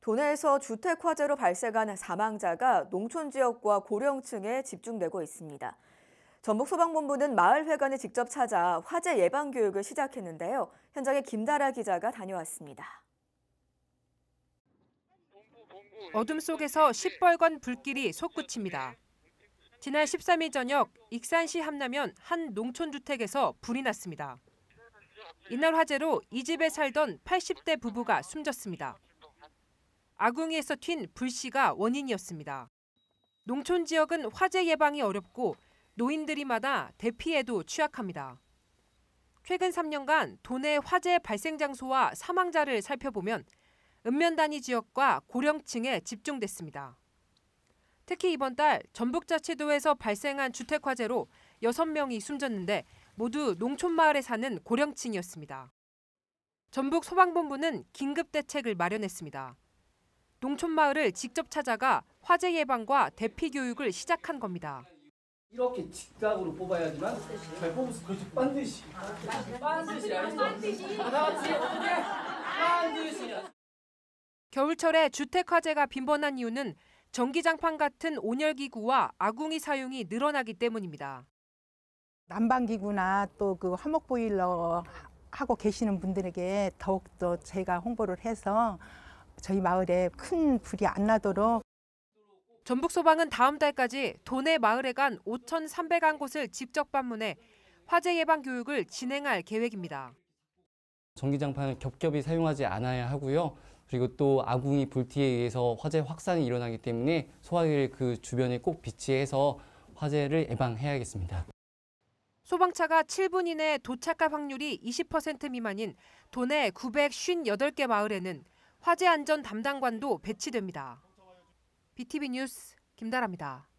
도내에서 주택 화재로 발생한 사망자가 농촌 지역과 고령층에 집중되고 있습니다. 전북 소방본부는 마을회관을 직접 찾아 화재 예방 교육을 시작했는데요. 현장에 김다라 기자가 다녀왔습니다. 어둠 속에서 시뻘건 불길이 솟구칩니다. 지난 13일 저녁 익산시 함남면 한 농촌주택에서 불이 났습니다. 이날 화재로 이 집에 살던 80대 부부가 숨졌습니다. 아궁이에서 튄 불씨가 원인이었습니다. 농촌 지역은 화재 예방이 어렵고 노인들이 많아 대피에도 취약합니다. 최근 3년간 도내 화재 발생 장소와 사망자를 살펴보면 읍면 단위 지역과 고령층에 집중됐습니다. 특히 이번 달 전북자치도에서 발생한 주택 화재로 6명이 숨졌는데 모두 농촌 마을에 사는 고령층이었습니다. 전북 소방본부는 긴급 대책을 마련했습니다. 농촌 마을을 직접 찾아가 화재 예방과 대피 교육을 시작한 겁니다. 이렇게 직각으로 뽑아야지만 잘 뽑을 수 그렇지 반드시. 반드시 반드시. 반드시. 겨울철에 주택 화재가 빈번한 이유는 전기장판 같은 온열기구와 아궁이 사용이 늘어나기 때문입니다. 난방기구나 또 그 화목보일러 하고 계시는 분들에게 더욱더 제가 홍보를 해서 저희 마을에 큰 불이 안 나도록 전북 소방은 다음 달까지 도내 마을에 간 5,300안 곳을 직접 방문해 화재 예방 교육을 진행할 계획입니다. 전기장판을 겹겹이 사용하지 않아야 하고요. 그리고 또 아궁이 불티에 의해서 화재 확산이 일어나기 때문에 소화기를 그 주변에 꼭 비치해서 화재를 예방해야겠습니다. 소방차가 7분 이내 도착할 확률이 20% 미만인 도내 958개 마을에는 화재 안전 담당관도 배치됩니다. BTV 뉴스 김다라입니다.